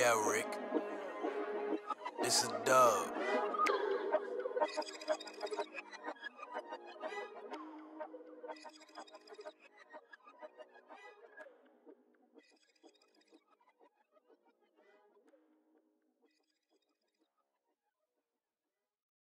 Yeah, uh, Rick. This is Dub.